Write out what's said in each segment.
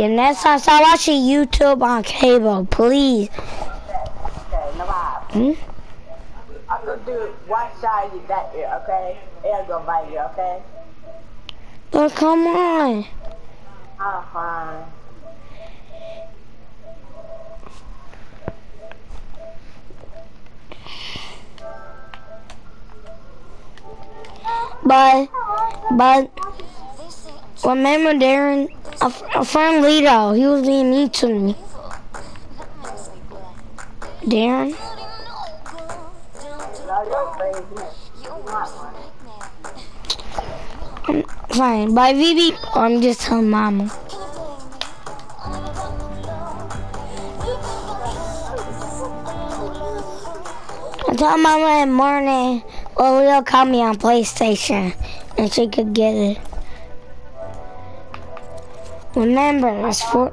Yeah, next time start watching YouTube on cable, please. Hmm? I'm gonna do one side you that ear, okay? It'll go right here, okay? But come on. I'm fine. But, but, remember Darrin, a, a friend Lito, he was being mean to me. Darrin? One. Fine, by VB, I'm just telling mama. I told mama in the morning, well, will call me on PlayStation, and she could get it. Remember, it's for,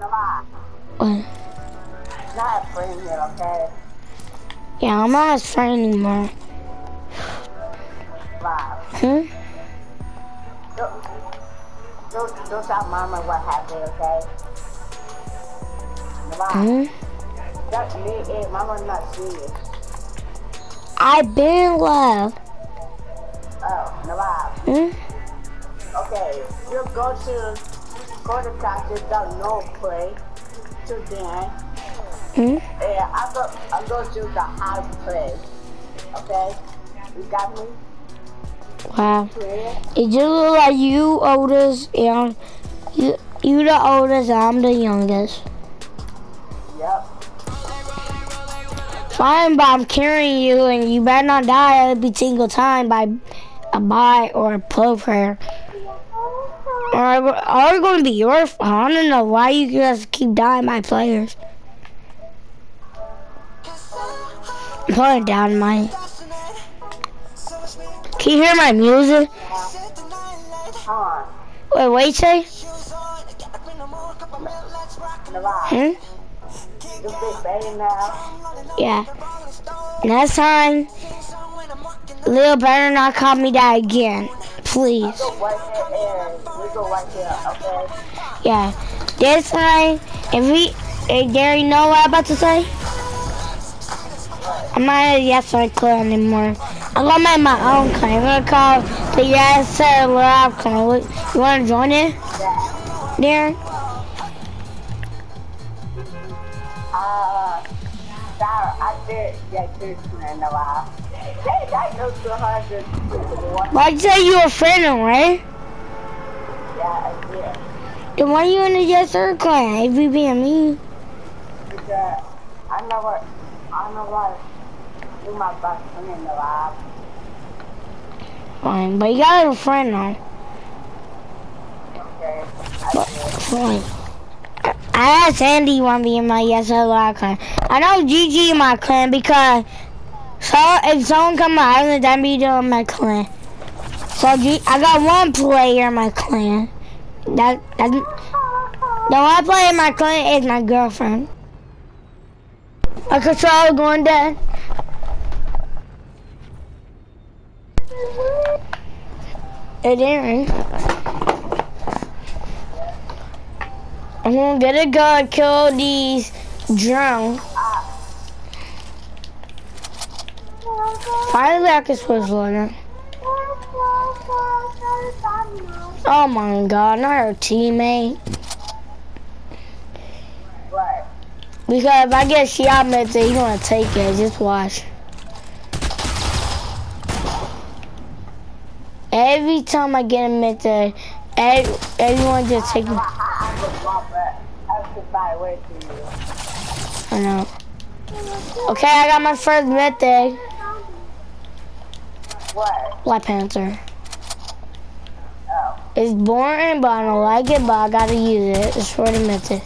what? not a friend here, okay? yeah, I'm not his friend anymore. Hmm? Don't, don't, don't tell mama what happened, okay? Hmm? That's me, eh, mama's not serious. I've been in love. Oh, no. Hmm? Okay, you go to go to practice the no play to then Hmm? yeah, I go I go to the high play. Okay? You got me? Wow. It just look like you oldest and you you the oldest, I'm the youngest. Yep. Fine, but I'm carrying you and you better not die every single time by a bite or a pull prayer. Or it going to be your? I don't know why you guys keep dying my players. I'm putting down my. Can you hear my music? Wait, say? Hmm? You baby now. Yeah. Next time, Lil better not call me that again. Please. Okay? Yeah. This time, if we, if Gary know what I'm about to say? I'm not a yes or clan anymore. I'm gonna make my own clan. I'm gonna call the yes or love clan. You wanna join it, Yeah. Darrin? Uh, I did get this in a while. Hey, that goes to her just one. Why'd you say you were a friend, of, right? Yeah, I did. Then why you in the yes or clan? If you being mean. Because I never, I never do my best friend in the lab. Fine, but you got a friend now. Okay, I But, fine. I asked Andy want to be in my yes or love clan. I know GG in my clan because so if someone come to my island, that be doing my clan. I got one player in my clan. That that the one player in my clan is my girlfriend. My controller going dead. It didn't. I'm gonna get a gun, kill these drones. Finally, I can switch later. Oh my god, not her teammate. Right. Because if I get shot mid, he's gonna take it. Just watch. Every time I get a mid, every, everyone just take it. I know. Okay, I got my first mid What? Black Panther. It's boring, but I don't like it, but I gotta use it. It's for the method.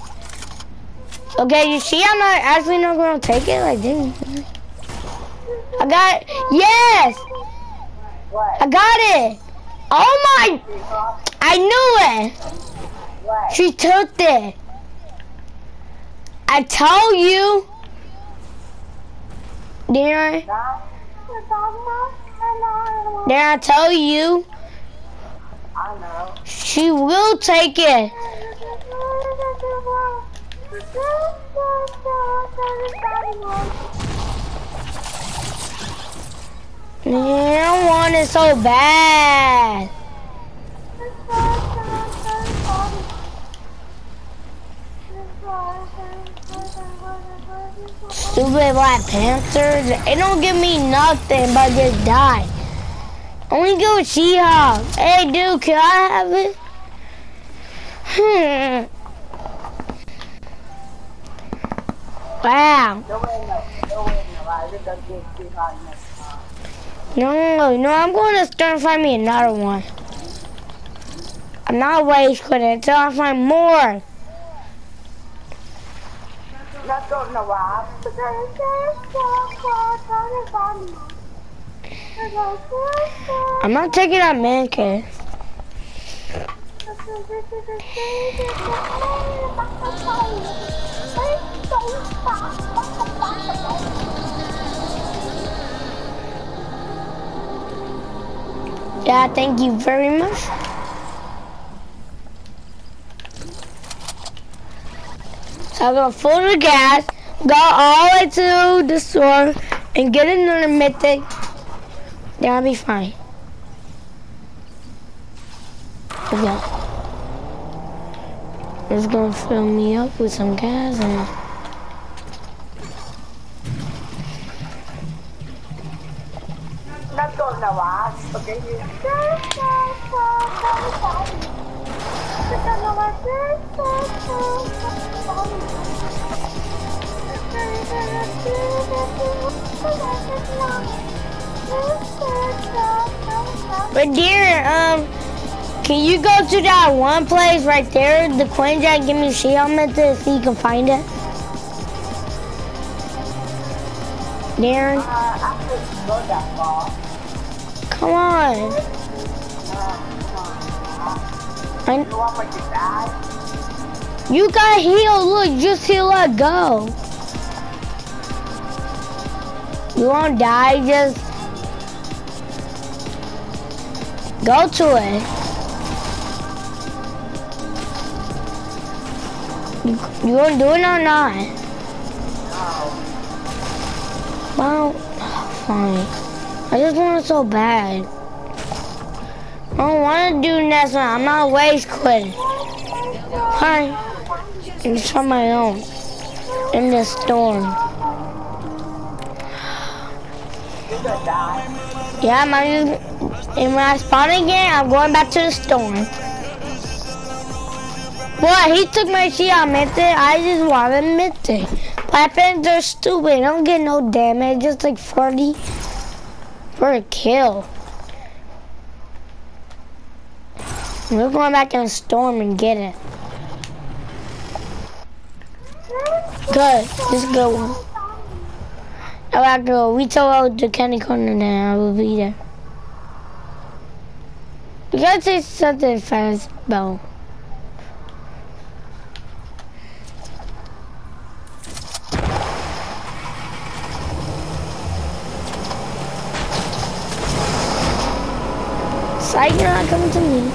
Okay, you see I'm not actually not gonna take it like this. I got it. Yes! What? I got it! Oh my! I knew it! What? She took it. I told you. Darrin, Now? Darrin, I told you. I. She will take it. Man, one is so bad. Stupid Black Panthers. It don't give me nothing but just die. Only go with She-Hulk. Hey, dude, can I have it? Hmm. Wow. No, no, I'm going to start and find me another one. I'm not wasting it until I find more. Not. I'm not taking that man cave. Yeah, thank you very much. So I'm gonna fill the gas, go all the way to the store, and get another mythic. Then I'll be fine. Yeah. It's gonna fill me up with some gas and Not going to rob. Okay, you. But dear, um, can you go to that one place right there, the Queen Jack, give me a she helmet to see you can find it? Darrin, Uh, I couldn't go that far. come on. I, You want me to die? you got healed, look, just heal let go. You won't die, just go to it. You, you gonna do it or not? No. Well, fine. I just want it so bad. I don't want to do one. I'm not waste quitting. Hi. It's on my own. In the storm. Yeah, just, and when I spawn again, I'm going back to the storm. Boy, He took my shield, I meant it. I just want to admit it. Weapons are stupid. They don't get no damage. Just like 40 for a kill. We're going back in the storm and get it. Good. This is a good one. I go. We told the candy corner now. I will be there. You gotta say something fast, Bo. Psych, you're not coming to me.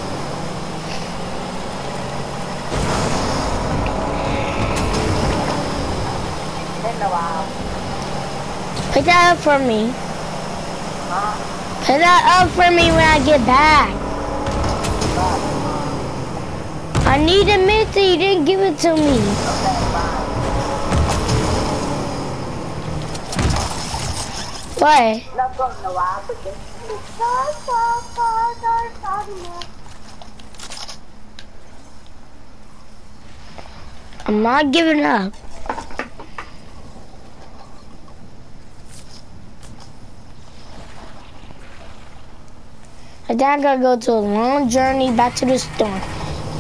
Pick that up for me. Pick that up for me when I get back. I need a minute. You didn't give it to me. Again. I'm not giving up. Then I gotta go to a long journey back to the storm.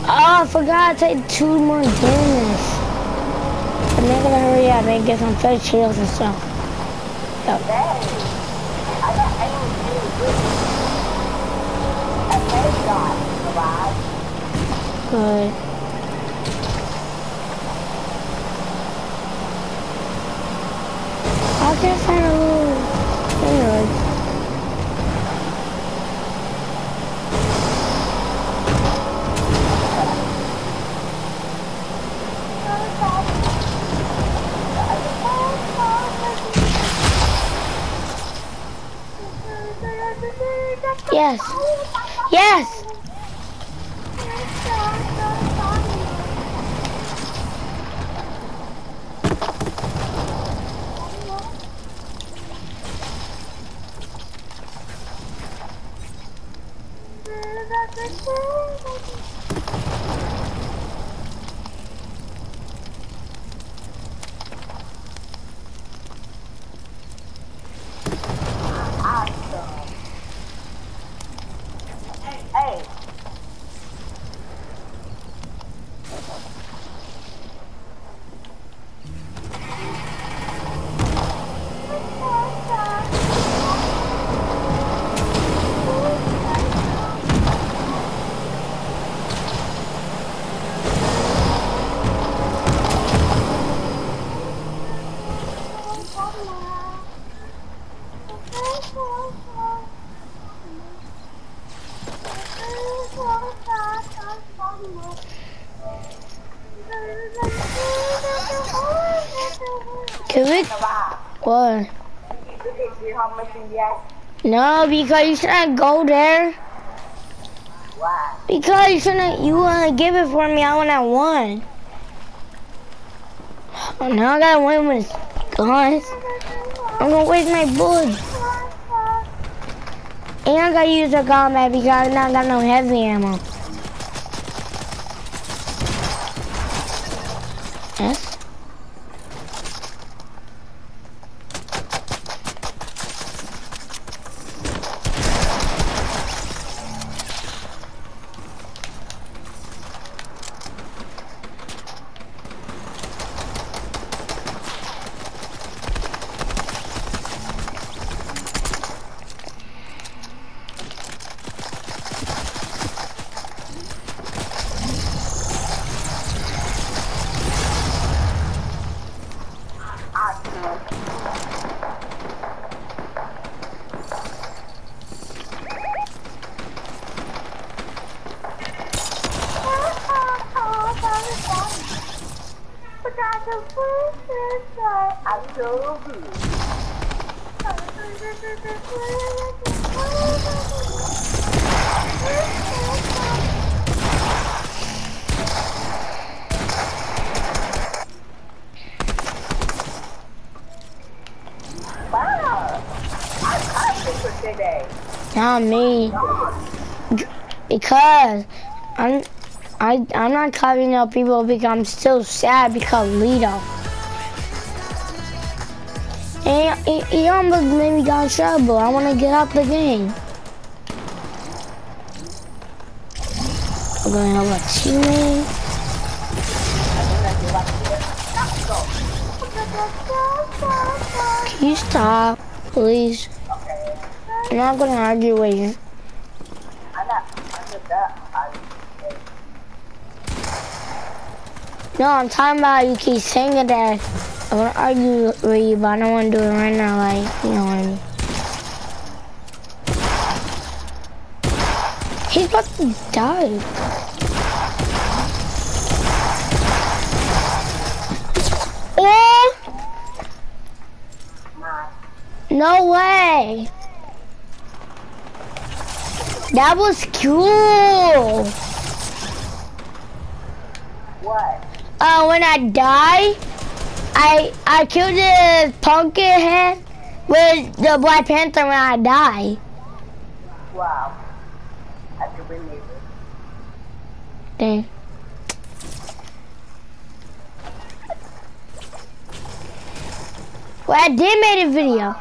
Oh, I forgot to take two more damage. I'm not gonna hurry up and get some face shields and stuff. Yep. Good. I can't find a little. Anyway. Yes. We? Wow. What? No, because you shouldn't go there. Why? Because you shouldn't. You wanna give it for me? I want that one. Oh, now I gotta win with guns. I'm gonna waste my bullets. And I gotta use a combat because I not got no heavy ammo. Yes. Awesome. Wow. I, I think for today. Not me. Because I'm I I'm not copying out people because I'm still sad because Lito. And he, almost made me got in trouble. I want to get out the game. I'm gonna have a teammate. Can you stop, please? I'm not gonna argue with you. No, I'm talking about you keep saying that. I want to argue with you, but I don't want to do it right now. Like, you know what I mean? He's about to die. Oh! No way! That was cool! what? Uh, when I die, I I killed the pumpkin head with the Black Panther when I die. Wow. I can it. Dang. Well, I did make a video.